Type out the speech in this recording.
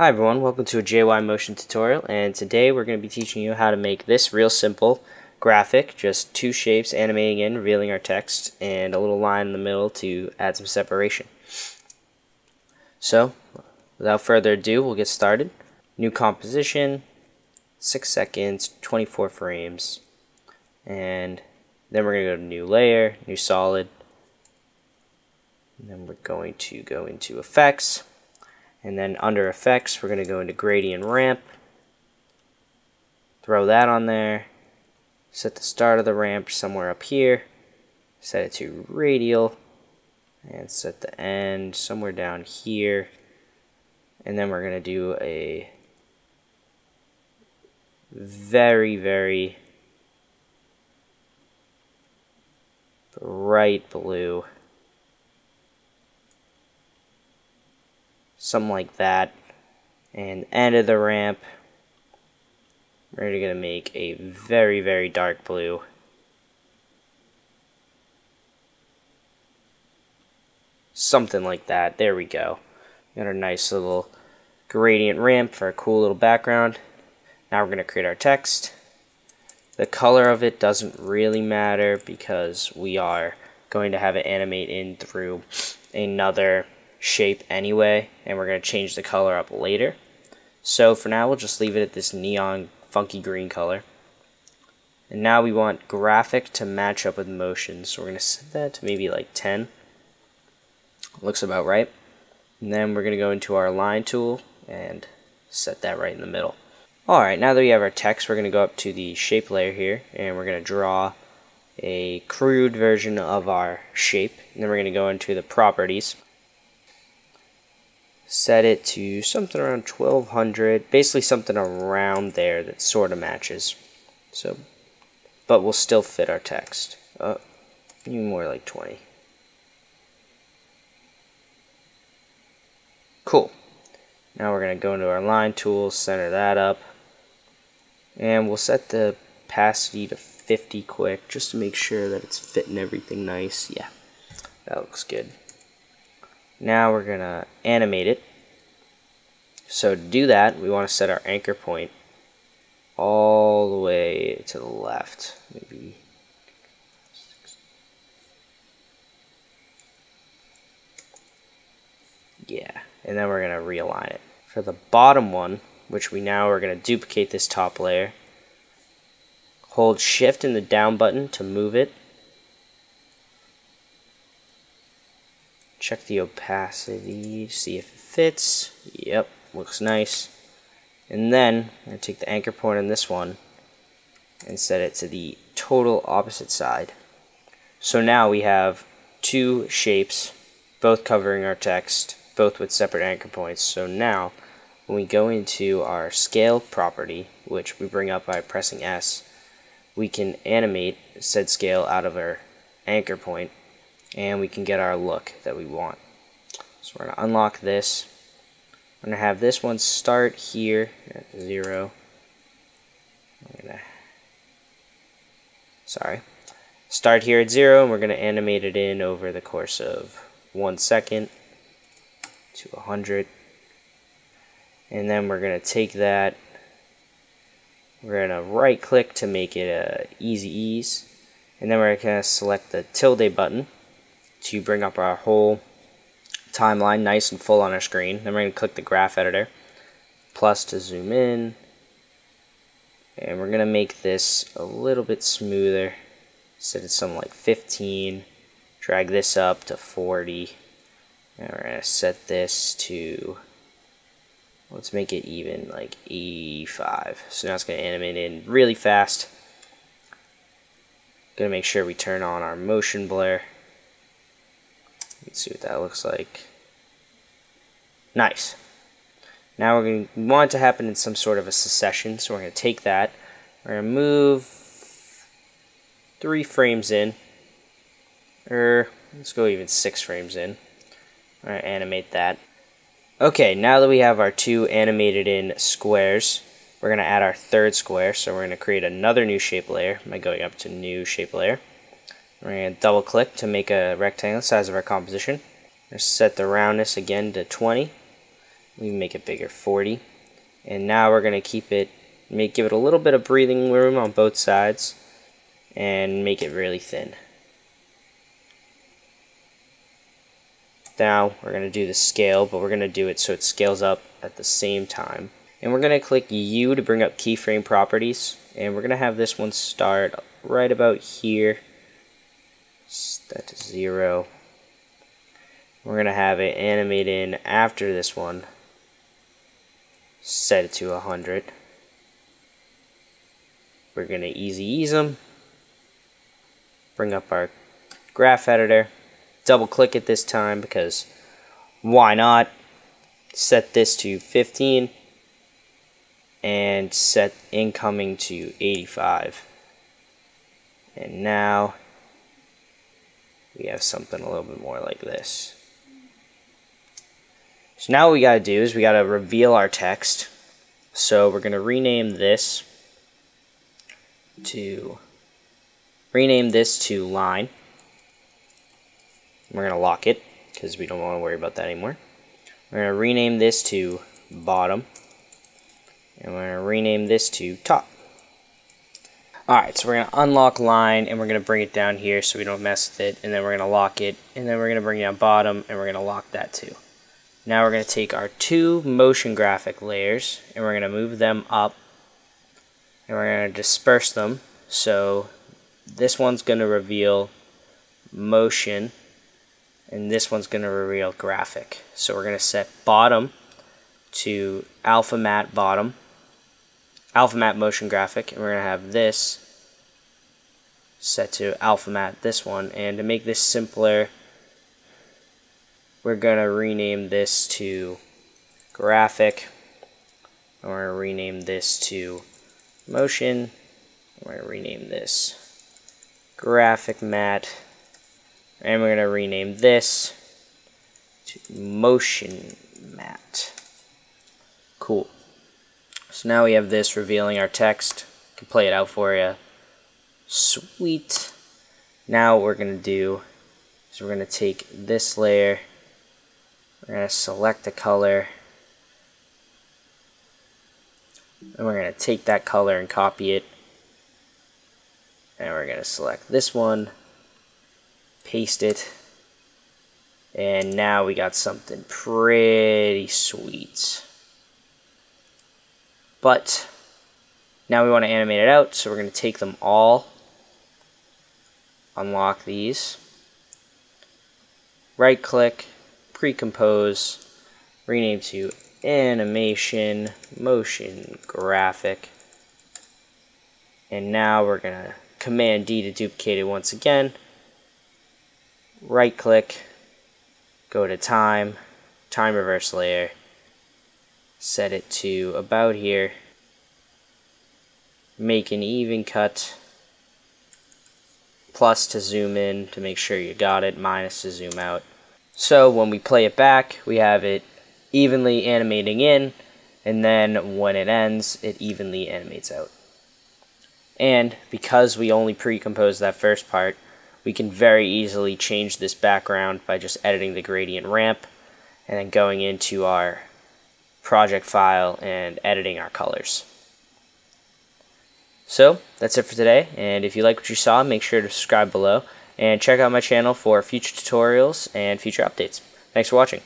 Hi everyone, welcome to a JY Motion tutorial and today we're going to be teaching you how to make this real simple graphic, just two shapes animating in, revealing our text, and a little line in the middle to add some separation. So, without further ado, we'll get started. New composition, 6 seconds, 24 frames, and then we're going to go to new layer, new solid, and then we're going to go into effects, and then under effects, we're going to go into gradient ramp. Throw that on there. Set the start of the ramp somewhere up here. Set it to radial. And set the end somewhere down here. And then we're going to do a very, very bright blue. Something like that. And end of the ramp, we're going to make a very, very dark blue. Something like that. There we go. Got our nice little gradient ramp for a cool little background. Now we're going to create our text. The color of it doesn't really matter because we are going to have it animate in through another shape anyway, and we're going to change the color up later. So for now, we'll just leave it at this neon funky green color. And now we want graphic to match up with motion, so we're going to set that to maybe like 10. Looks about right. And then we're going to go into our line tool and set that right in the middle. Alright, now that we have our text, we're going to go up to the shape layer here, and we're going to draw a crude version of our shape. And then we're going to go into the properties set it to something around 1200 basically something around there that sort of matches. So but will still fit our text. Uh, even more like 20 cool. Now we're going to go into our line tool center that up and we'll set the opacity to 50 quick just to make sure that it's fitting everything nice. Yeah that looks good now we're going to animate it. So to do that, we want to set our anchor point all the way to the left. Maybe Yeah, and then we're going to realign it. For the bottom one, which we now are going to duplicate this top layer, hold shift and the down button to move it Check the opacity, see if it fits. Yep, looks nice. And then I'm going to take the anchor point on this one and set it to the total opposite side. So now we have two shapes, both covering our text, both with separate anchor points. So now, when we go into our scale property, which we bring up by pressing S, we can animate said scale out of our anchor point and we can get our look that we want. So we're going to unlock this. I'm going to have this one start here at 0. I'm going to, sorry, start here at 0 and we're going to animate it in over the course of 1 second to 100. And then we're going to take that, we're going to right click to make it a easy ease. And then we're going to select the tilde button to bring up our whole timeline nice and full on our screen. Then we're going to click the graph editor, plus to zoom in, and we're going to make this a little bit smoother. Set it something like 15, drag this up to 40, and we're going to set this to, let's make it even like 85. So now it's going to animate in really fast. Going to make sure we turn on our motion blur. See what that looks like. Nice. Now we're going to want it to happen in some sort of a succession, so we're going to take that. We're going to move three frames in, or let's go even six frames in. All right, animate that. Okay, now that we have our two animated in squares, we're going to add our third square. So we're going to create another new shape layer by going up to new shape layer. We're going to double click to make a rectangle size of our composition. set the roundness again to 20. We make it bigger, 40. And now we're going to keep it, make give it a little bit of breathing room on both sides, and make it really thin. Now we're going to do the scale, but we're going to do it so it scales up at the same time. And we're going to click U to bring up keyframe properties. And we're going to have this one start right about here. Set to 0. We're going to have it animate in after this one. Set it to 100. We're going to easy ease them. Bring up our graph editor. Double click it this time because why not? Set this to 15 and set incoming to 85. And now we have something a little bit more like this. So now what we got to do is we got to reveal our text. So we're going to rename this to rename this to line. We're going to lock it because we don't want to worry about that anymore. We're going to rename this to bottom. And we're going to rename this to top. Alright, so we're going to unlock line and we're going to bring it down here so we don't mess with it. And then we're going to lock it. And then we're going to bring it down bottom and we're going to lock that too. Now we're going to take our two motion graphic layers and we're going to move them up. And we're going to disperse them. So this one's going to reveal motion and this one's going to reveal graphic. So we're going to set bottom to alpha matte bottom alpha matte motion graphic and we're going to have this set to alpha matte this one. And to make this simpler we're going to rename this to graphic. And we're going to rename this to motion. We're going to rename this graphic matte and we're going to rename this to motion matte cool so now we have this revealing our text. Can play it out for you. Sweet. Now what we're going to do is we're going to take this layer. We're going to select the color. And we're going to take that color and copy it. And we're going to select this one. Paste it. And now we got something pretty sweet. But now we want to animate it out, so we're going to take them all, unlock these, right click, pre-compose, rename to animation, motion, graphic, and now we're going to command D to duplicate it once again, right click, go to time, time reverse layer, set it to about here. Make an even cut plus to zoom in to make sure you got it minus to zoom out. So when we play it back we have it evenly animating in and then when it ends it evenly animates out. And because we only pre-compose that first part we can very easily change this background by just editing the gradient ramp and then going into our project file and editing our colors. So that's it for today and if you like what you saw make sure to subscribe below and check out my channel for future tutorials and future updates. Thanks for watching.